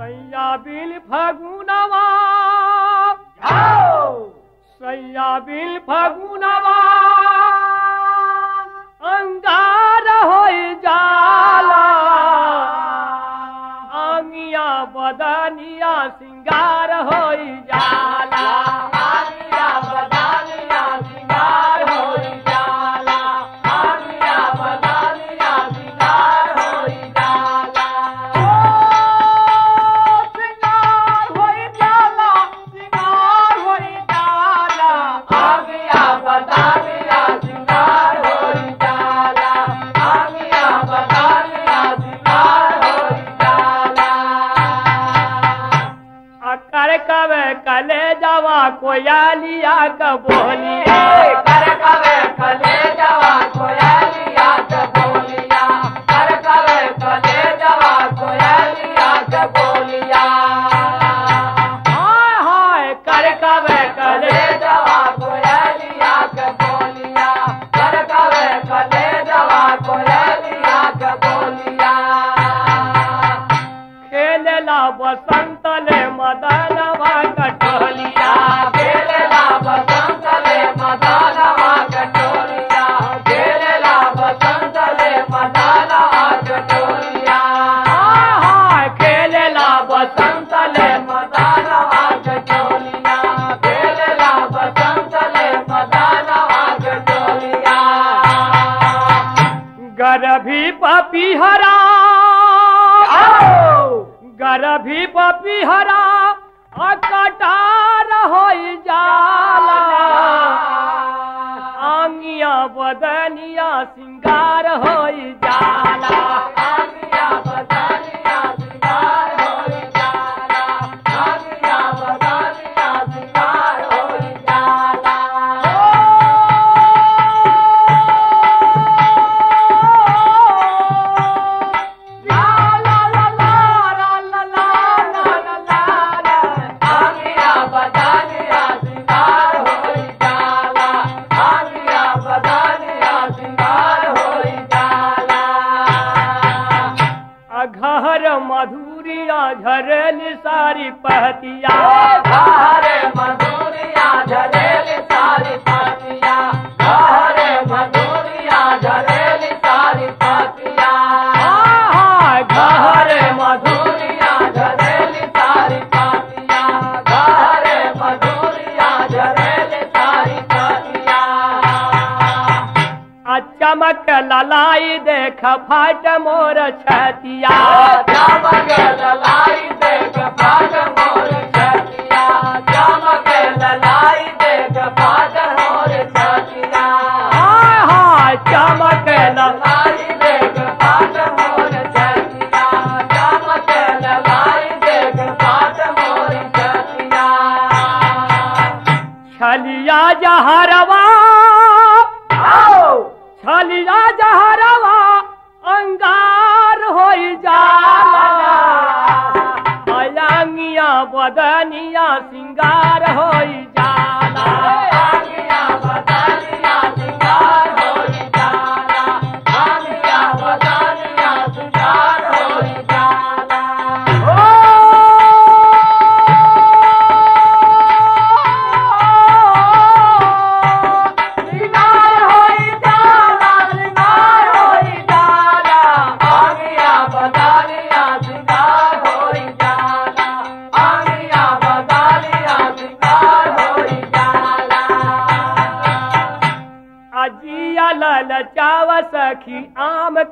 सैया बिल भगु नवा सैयाबिल फगुनवा। कर कवे कले जावा कोया लिया कर कवे कले जावा कोयालिया পপিহৰা গৰ্ভী পপিহৰা অকটাৰ হৈ যালা আঙিয়া বদনিয়া সিংগাৰ হৈ घर मधुरिया झरन सारी पहतिया। घार मधुरिया झरन लाई देख फाट मोर छतिया। मदनिया सिंगार होई राम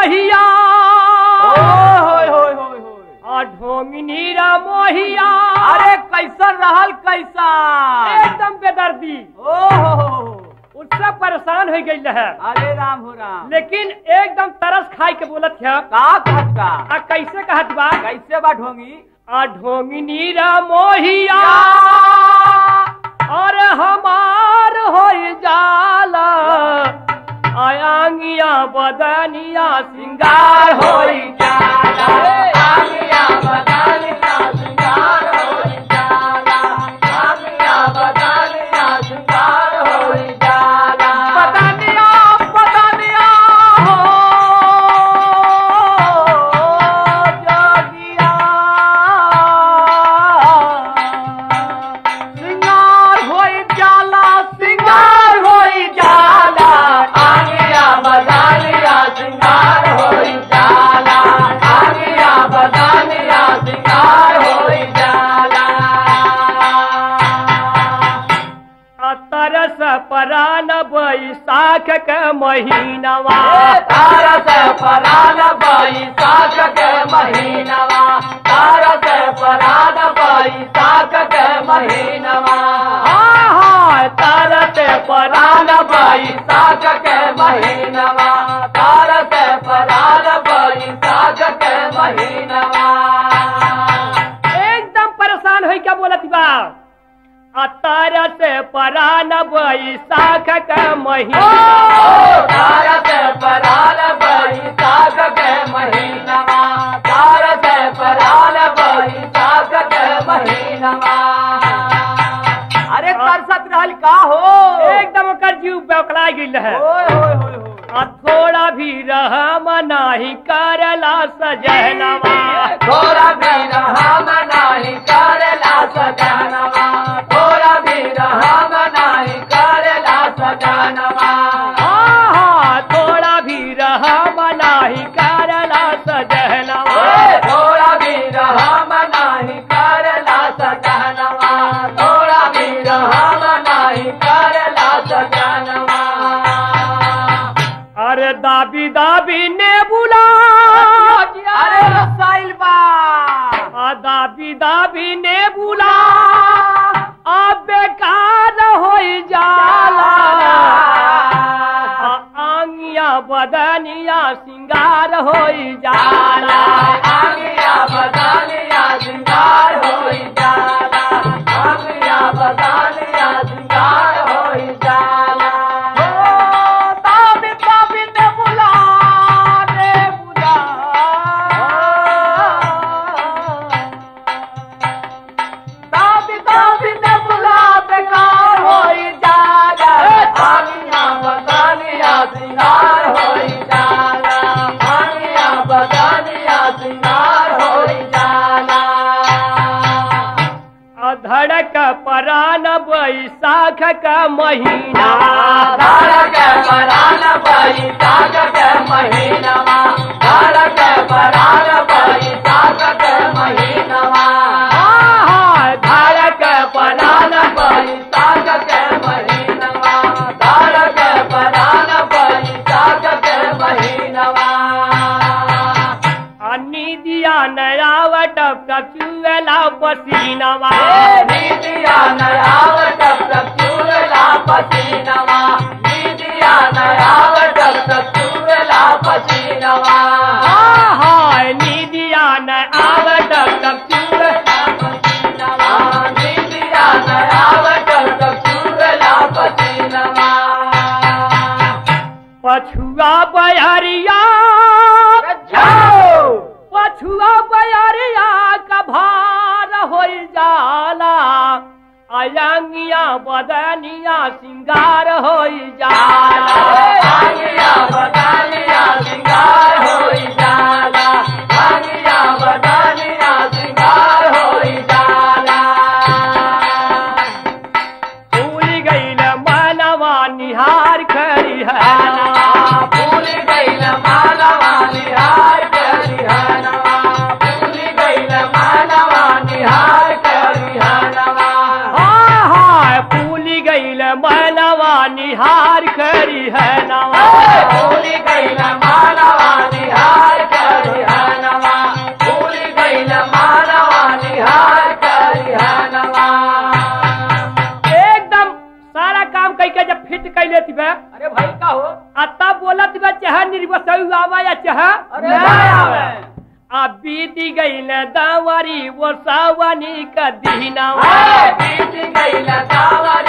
मोहिया। ढोंगनी मोहिया। अरे कैसन रहल कैसा एकदम बेदर्दी। ओ उससे परेशान हो गई है अरे राम हो राम। लेकिन एकदम तरस खाई के बोलत है। का कहत का आ कैसे कहत बा? कैसे बा ढोंगी? आ ढोंगनी मोहिया। अरे हमार हो जाला। आयांगिया बदनिया सिंगार होई क्या साखक महीनवा। तारस परान बाई साखक महीनवा। तारस परान बाई साखक महीनवा। हाँ हाँ तारस परान बाई साखक महीनवा। तारस परान बाई साखक महीनवा। एकदम परेशान हो क्या बोलत बा तरस परान बैसाख के महीना। तरस परान बैसाख के महीना। तरस परान बैसाख के महीना। अरे तरसत रहल का हो। एकदम कर जीव बकला गिल है। थोड़ा भी रह मनाही करला सजहनवा थोड़ा भी रह मनाही करला सजहनवा मदनिया सिंगार हो जा धड़क परान बैसाख का महीना। धड़क परान बैसाख का महीना। धड़क परान बैसाख का महीना। नवानी अंगिया बदनिया सिंगार हो जा। रह निर्वसवाचह अभी दी गई न दावारी वो सावानी का दीना। हाँ, बीती गई न दावारी।